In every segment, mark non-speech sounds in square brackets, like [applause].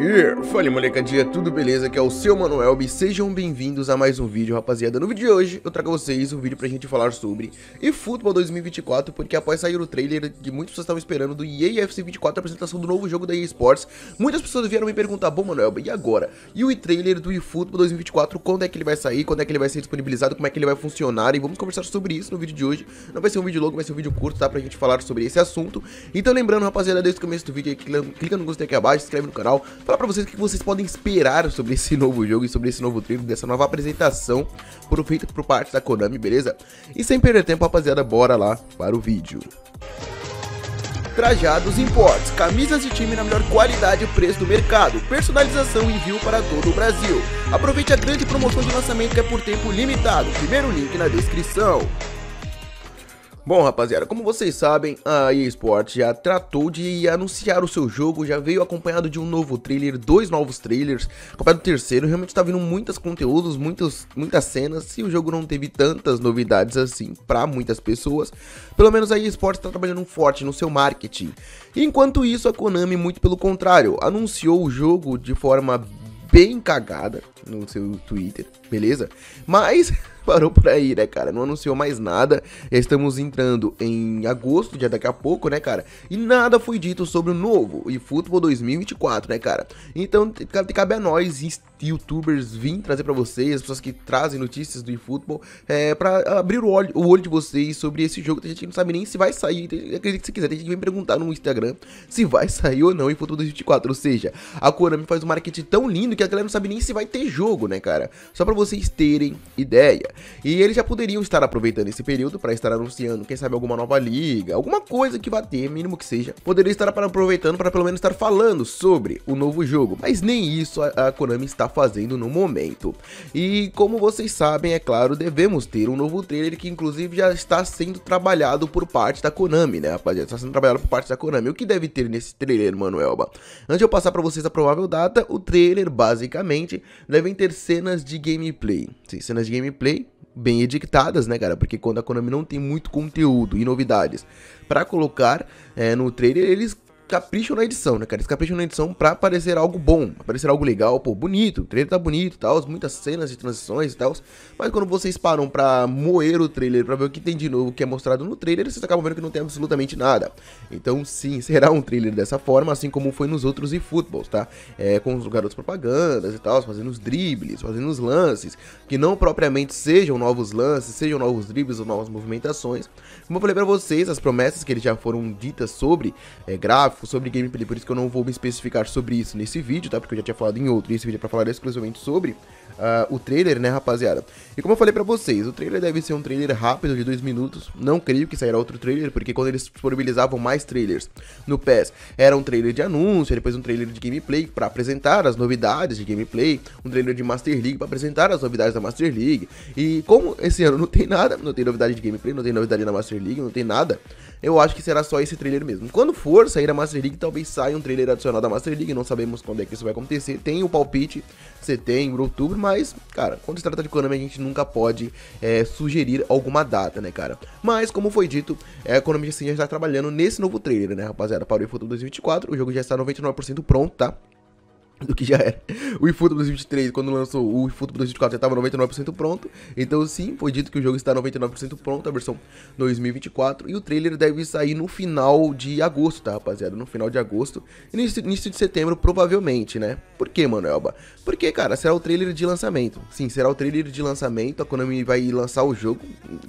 Yeah, fala molecadinha, tudo beleza? Que é o seu Manuel e sejam bem-vindos a mais um vídeo, rapaziada. No vídeo de hoje eu trago a vocês um vídeo pra gente falar sobre eFootball 2024, porque após sair o trailer que muitas pessoas estavam esperando do EA FC 24, a apresentação do novo jogo da EA Sports, muitas pessoas vieram me perguntar, bom Manuel, e agora? E o trailer do eFootball 2024, quando é que ele vai sair, quando é que ele vai ser disponibilizado, como é que ele vai funcionar, e vamos conversar sobre isso no vídeo de hoje. Não vai ser um vídeo longo, vai ser um vídeo curto, tá? Pra gente falar sobre esse assunto. Então lembrando, rapaziada, desde o começo do vídeo, clica no gostei aqui abaixo, se inscreve no canal, falar pra vocês o que vocês podem esperar sobre esse novo jogo e sobre esse novo trailer, dessa nova apresentação por feita por parte da Konami, beleza? E sem perder tempo, rapaziada, bora lá para o vídeo. Trajados Imports, camisas de time na melhor qualidade e preço do mercado, personalização e envio para todo o Brasil. Aproveite a grande promoção de lançamento que é por tempo limitado, primeiro link na descrição. Bom, rapaziada, como vocês sabem, a EA Sports já tratou de anunciar o seu jogo, já veio acompanhado de um novo trailer, dois novos trailers, acompanhado do terceiro, realmente tá vindo muitos conteúdos, muitos, muitas cenas, e o jogo não teve tantas novidades assim para muitas pessoas. Pelo menos a EA Sports tá trabalhando forte no seu marketing. Enquanto isso, a Konami, muito pelo contrário, anunciou o jogo de forma bem cagada no seu Twitter, beleza? Mas [laughs] parou por aí, né, cara? Não anunciou mais nada. Estamos entrando em agosto, já daqui a pouco, né, cara? E nada foi dito sobre o novo eFootball 2024, né, cara? Então, cabe a nós, youtubers, vir trazer para vocês, as pessoas que trazem notícias do eFootball, é, para abrir o olho, o olho de vocês sobre esse jogo. Tem gente que não sabe nem se vai sair. Tem, acredite se quiser, tem gente que vem perguntar no Instagram se vai sair ou não eFootball 2024. Ou seja, a Konami faz um marketing tão lindo que a galera não sabe nem se vai ter jogo, né, cara? Só para vocês terem ideia. E eles já poderiam estar aproveitando esse período para estar anunciando, quem sabe, alguma nova liga, alguma coisa que vá ter, mínimo que seja. Poderia estar aproveitando para pelo menos estar falando sobre o novo jogo, mas nem isso a, a Konami está fazendo no momento. E como vocês sabem, é claro, devemos ter um novo trailer que inclusive já está sendo trabalhado por parte da Konami, né, rapaziada? Está sendo trabalhado por parte da Konami. O que deve ter nesse trailer, Manuelba? Antes de eu passar para vocês a provável data, o trailer basicamente devem ter cenas de gameplay. Sim, cenas de gameplay bem editadas, né, cara? Porque quando a Konami não tem muito conteúdo e novidades para colocar é, no trailer, eles capricham na edição, né, cara? Eles capricham na edição pra parecer algo bom, pra parecer algo legal, pô, bonito, o trailer tá bonito e tal, muitas cenas de transições e tal. Mas quando vocês param pra moer o trailer, pra ver o que tem de novo que é mostrado no trailer, vocês acabam vendo que não tem absolutamente nada. Então, sim, [laughs] será um trailer dessa forma, assim como foi nos outros eFootballs, tá? É, com os garotos propagandas e tal, fazendo os dribles, fazendo os lances, que não propriamente sejam novos lances, sejam novos dribles ou novas movimentações. Como eu falei pra vocês, as promessas que eles já foram ditas sobre é, gráficos, sobre gameplay, por isso que eu não vou me especificar sobre isso nesse vídeo, tá? Porque eu já tinha falado em outro, e esse vídeo é pra falar exclusivamente sobre uh, o trailer, né, rapaziada? E como eu falei pra vocês, o trailer deve ser um trailer rápido de 2 minutos, não creio que sairá outro trailer, porque quando eles disponibilizavam mais trailers no PES, era um trailer de anúncio, depois um trailer de gameplay para apresentar as novidades de gameplay, um trailer de Master League para apresentar as novidades da Master League, e como esse ano não tem nada, não tem novidade de gameplay, não tem novidade na Master League, não tem nada, eu acho que será só esse trailer mesmo. Quando for sair a Master League, talvez saia um trailer adicional da Master League, não sabemos quando é que isso vai acontecer. Tem o palpite, setembro, outubro, mas, cara, quando se trata de Konami, a gente nunca pode é, sugerir alguma data, né, cara? Mas, como foi dito, é, a Konami já está trabalhando nesse novo trailer, né, rapaziada? Para o eFootball 2024, o jogo já está 99% pronto, tá? Do que já era. O eFootball 2023, quando lançou o eFootball 2024, já estava 99% pronto. Então, sim, foi dito que o jogo está 99% pronto, a versão 2024. E o trailer deve sair no final de agosto, tá, rapaziada? No final de agosto. E no início de setembro, provavelmente, né? Por que, mano, Elba? Porque, cara, será o trailer de lançamento. Sim, será o trailer de lançamento. A Konami vai lançar o jogo.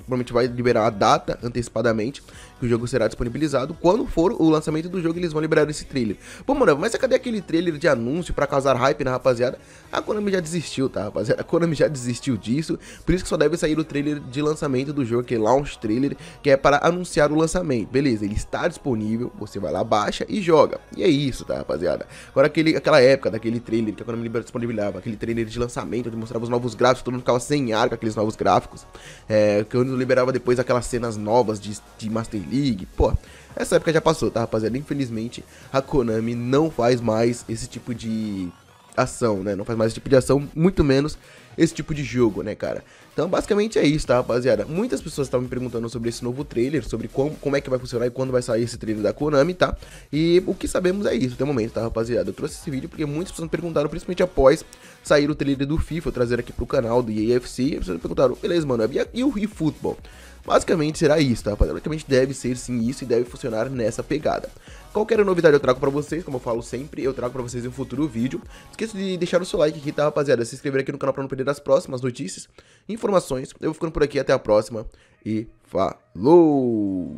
Provavelmente vai liberar a data antecipadamente que o jogo será disponibilizado. Quando for o lançamento do jogo, eles vão liberar esse trailer. Pô, mano, mas cadê aquele trailer de anúncio para causar hype na rapaziada? A Konami já desistiu, tá, rapaziada? A Konami já desistiu disso. Por isso que só deve sair o trailer de lançamento do jogo, que é Launch Trailer, que é para anunciar o lançamento. Beleza, ele está disponível, você vai lá, baixa e joga. E é isso, tá, rapaziada? Agora, aquele, aquela época daquele trailer que a Konami disponibilizava, aquele trailer de lançamento, onde mostrava os novos gráficos, todo mundo ficava sem ar com aqueles novos gráficos. É, que quando liberava depois aquelas cenas novas de, de Master League, pô, essa época já passou, tá, rapaziada? Infelizmente, a Konami não faz mais esse tipo de ação, né? Não faz mais esse tipo de ação, muito menos esse tipo de jogo, né, cara? Então, basicamente é isso, tá, rapaziada? Muitas pessoas estavam me perguntando sobre esse novo trailer, sobre como, como é que vai funcionar e quando vai sair esse trailer da Konami, tá? E o que sabemos é isso até o momento, tá, rapaziada? Eu trouxe esse vídeo porque muitas pessoas me perguntaram, principalmente após sair o trailer do FIFA, trazer aqui pro canal do EAFC, e as pessoas me perguntaram, beleza, mano, e o eFootball? Basicamente será isso, tá? Basicamente deve ser sim isso e deve funcionar nessa pegada. Qualquer novidade eu trago pra vocês, como eu falo sempre, eu trago pra vocês em um futuro vídeo. Esqueça de deixar o seu like aqui, tá, rapaziada? Se inscrever aqui no canal pra não perder as próximas notícias, informações. Eu vou ficando por aqui, até a próxima e falou!